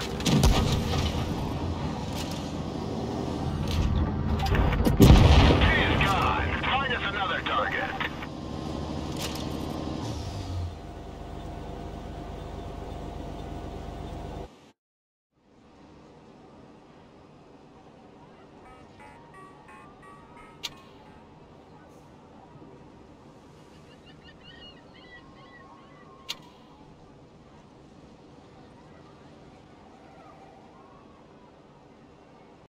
He is gone. Find us another target.